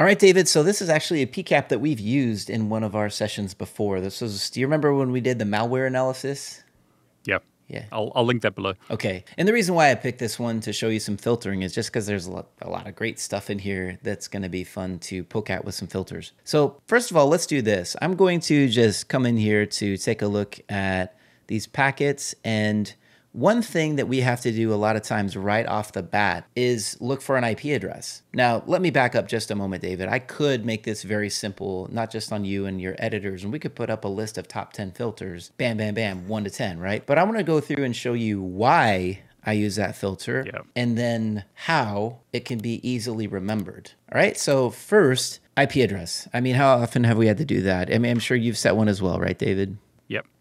All right, David. So this is actually a PCAP that we've used in one of our sessions before. This was, do you remember when we did the malware analysis? Yeah. Yeah. I'll, I'll link that below. Okay. And the reason why I picked this one to show you some filtering is just because there's a lot, a lot of great stuff in here that's going to be fun to poke at with some filters. So, first of all, let's do this. I'm going to just come in here to take a look at these packets and one thing that we have to do a lot of times right off the bat is look for an IP address. Now, let me back up just a moment, David. I could make this very simple, not just on you and your editors, and we could put up a list of top 10 filters, bam, bam, bam, one to 10, right? But I want to go through and show you why I use that filter Yeah. and then how it can be easily remembered. All right. So, first, IP address. I mean, how often have we had to do that? I mean, I'm sure you've set one as well, right, David?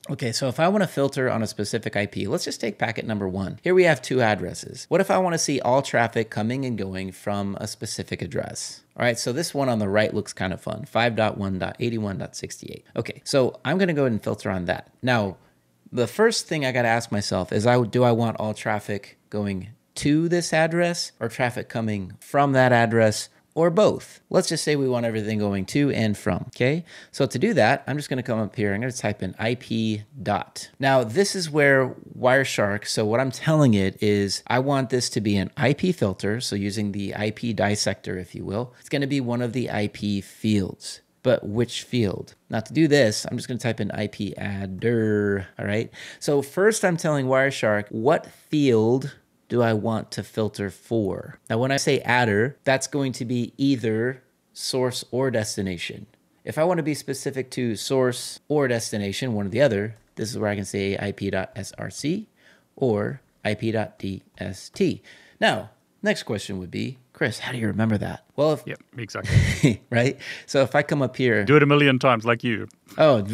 Okay, so if I want to filter on a specific IP, let's just take packet number one. Here we have two addresses. What if I want to see all traffic coming and going from a specific address? All right, so this one on the right looks kind of fun 5.1.81.68. Okay, so I'm going to go ahead and filter on that. Now, the first thing I got to ask myself is I, do I want all traffic going to this address or traffic coming from that address or both. Let's just say we want everything going to and from, okay? So to do that, I'm just gonna come up here, I'm gonna type in IP dot. Now this is where Wireshark, so what I'm telling it is I want this to be an IP filter, so using the IP dissector, if you will. It's gonna be one of the IP fields but which field? Now to do this, I'm just going to type in IP adder. All right. So first I'm telling Wireshark what field do I want to filter for? Now when I say adder, that's going to be either source or destination. If I want to be specific to source or destination, one or the other, this is where I can say IP.src or IP.dst. Now, next question would be, Chris, how do you remember that? Well, if, Yep. Exactly. right? So if I come up here, Do it a million times like you. oh,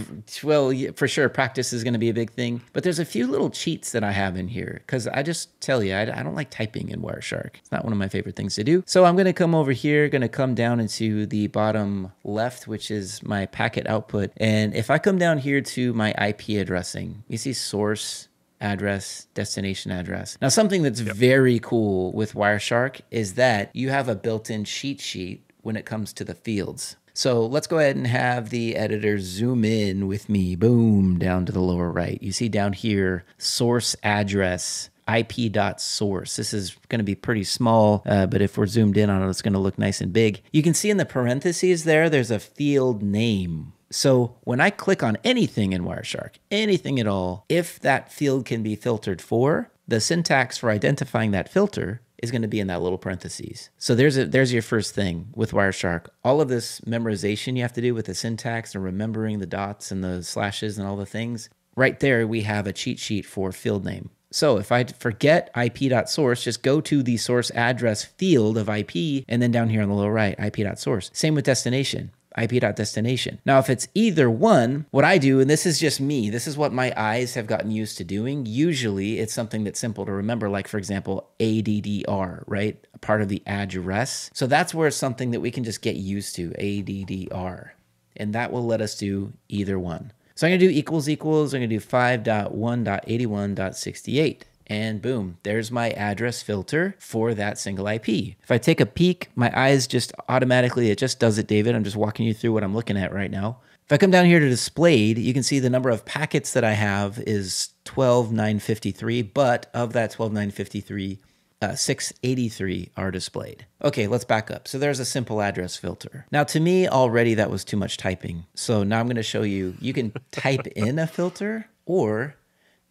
well, yeah, for sure, practice is going to be a big thing. But there's a few little cheats that I have in here because I just tell you, I, I don't like typing in Wireshark. It's not one of my favorite things to do. So I'm going to come over here, going to come down into the bottom left, which is my packet output. And if I come down here to my IP addressing, you see source address, destination address. Now, something that's very cool with Wireshark is that you have a built in cheat sheet when it comes to the fields. So let's go ahead and have the editor zoom in with me. Boom, down to the lower right. You see down here, source address. IP.source. This is going to be pretty small, uh, but if we're zoomed in on it, it's going to look nice and big. You can see in the parentheses there, there's a field name. So when I click on anything in Wireshark, anything at all, if that field can be filtered for, the syntax for identifying that filter is going to be in that little parentheses. So there's a there's your first thing with Wireshark. All of this memorization you have to do with the syntax and remembering the dots and the slashes and all the things. Right there we have a cheat sheet for field name. So if I forget IP.source, just go to the source address field of IP and then down here on the lower right, IP.source. Same with destination. IP.destination. Now, if it's either one, what I do, and this is just me, this is what my eyes have gotten used to doing. Usually it's something that's simple to remember, like, for example, ADDR, right? Part of the address. So that's where it's something that we can just get used to, ADDR. And that will let us do either one. So I'm to do equals equals. I'm to do 5.1.81.68. And boom, there's my address filter for that single IP. If I take a peek, my eyes just automatically, it just does it, David. I'm just walking you through what I'm looking at right now. If I come down here to displayed, you can see the number of packets that I have is 12953, but of that 12953, uh, 683 are displayed. Okay, let's back up. So there's a simple address filter. Now, to me, already that was too much typing. So now I'm going to show you, you can type in a filter or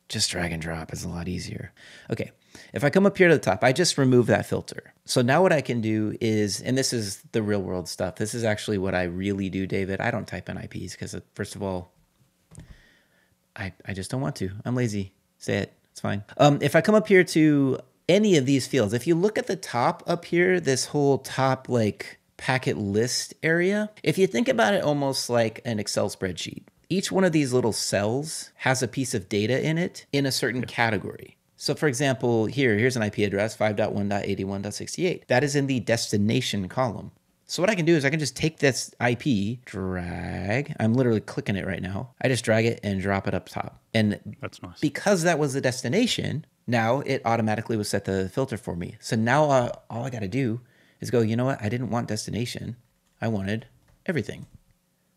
just drag and drop is a lot easier. Okay, if I come up here to the top, I just remove that filter. So now what I can do is, and this is the real world stuff. This is actually what I really do, David. I don't type in IPs because, first of all, I, I just don't want to. I'm lazy. Say it. It's fine. Um, if I come up here to any of these fields, if you look at the top up here, this whole top like packet list area, if you think about it almost like an Excel spreadsheet, each one of these little cells has a piece of data in it in a certain category. So for example, here, here's an IP address 5.1.81.68. That is in the destination column. So what I can do is I can just take this IP, drag, I'm literally clicking it right now. I just drag it and drop it up top. And That's nice. because that was the destination, now it automatically will set the filter for me. So now uh, all I got to do is go, you know what? I didn't want destination. I wanted everything.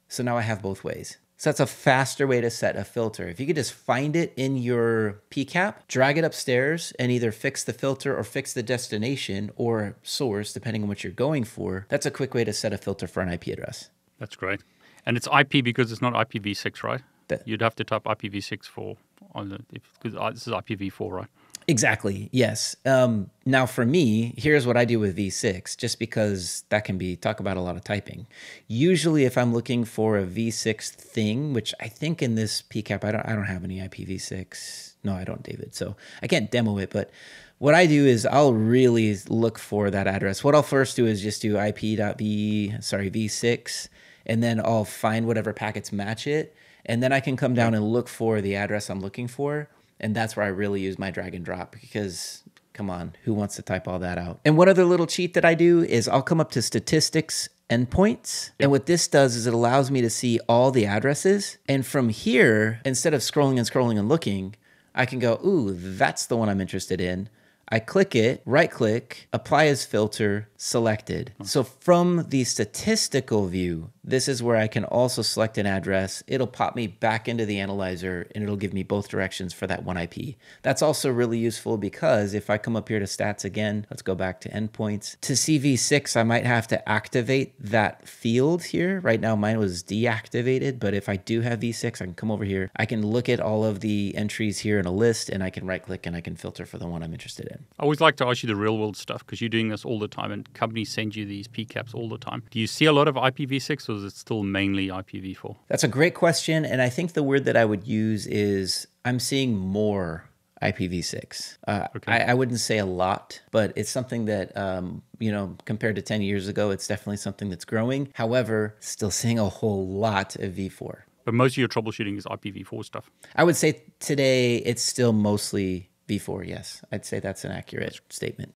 So now I have both ways. So that's a faster way to set a filter. If you could just find it in your PCAP, drag it upstairs, and either fix the filter or fix the destination or source, depending on what you're going for, that's a quick way to set a filter for an IP address. That's great. And it's IP because it's not IPv6, right? That- You'd have to type IPv6 for on the because this is IPv4, right? Exactly. Yes. Um, now, for me, here's what I do with V6, just because that can be talk about a lot of typing. Usually, if I'm looking for a V6 thing, which I think in this PCAP, I don't, I don't have any IPv6. No, I don't, David. So I can't demo it. But what I do is I'll really look for that address. What I'll first do is just do IP.v, sorry, V6, and then I'll find whatever packets match it, and then I can come down and look for the address I'm looking for and that's where I really use my drag and drop because come on, who wants to type all that out? And one other little cheat that I do is I'll come up to statistics endpoints. And what this does is it allows me to see all the addresses. And from here, instead of scrolling and scrolling and looking, I can go, ooh, that's the one I'm interested in. I click it, right click, apply as filter, selected. So from the statistical view, this is where I can also select an address. It'll pop me back into the analyzer and it'll give me both directions for that one IP. That's also really useful because if I come up here to stats again, let's go back to endpoints. To CV6, I might have to activate that field here. Right now mine was deactivated, but if I do have V6, I can come over here. I can look at all of the entries here in a list and I can right click and I can filter for the one I'm interested in. I always like to ask you the real world stuff because you're doing this all the time and companies send you these PCAPs all the time. Do you see a lot of IPv6 or is it still mainly IPv4? That's a great question. And I think the word that I would use is I'm seeing more IPv6. Uh, Okay. I, I wouldn't say a lot, but it's something that, um, you know, compared to 10 years ago, it's definitely something that's growing. However, still seeing a whole lot of V4. But most of your troubleshooting is IPv4 stuff. I would say today it's still mostly V4, yes. I'd say that's an accurate statement.